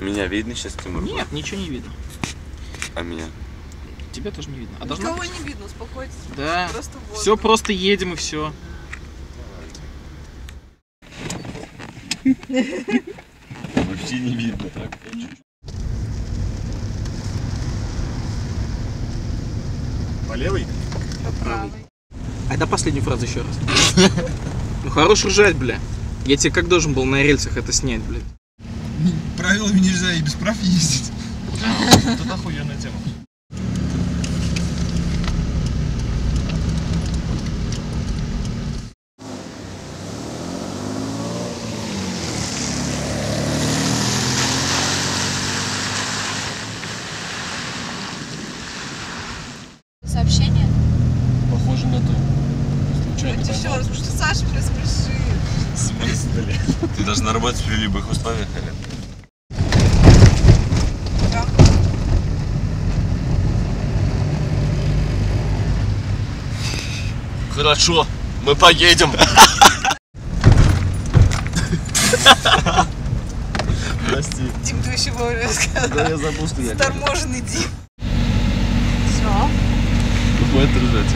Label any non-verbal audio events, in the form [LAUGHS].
Меня видно сейчас, Тимур? Нет, ничего не видно. А меня? Тебя тоже не видно. А должно Никого быть? не видно, успокойтесь. Да. Просто воздух. Все, просто едем и все. Вообще не видно. По левой? По правой. А да последнюю фразу еще раз. [LAUGHS] Ну хорош ржать, бля. Я тебе как должен был на рельсах это снять, блядь? Правилами нельзя и без прав ездить. Это охуенная тема. Сообщение? Похоже на то. Случайно еще раз, потому что Саша меня смешит. В смысле? Ты должна работать при любых условиях, Аля. Хорошо, мы поедем. Прости. Дим, ты еще вовремя сказал. Да я забыл, что я Торможенный Дим. Все. Хватит ржать.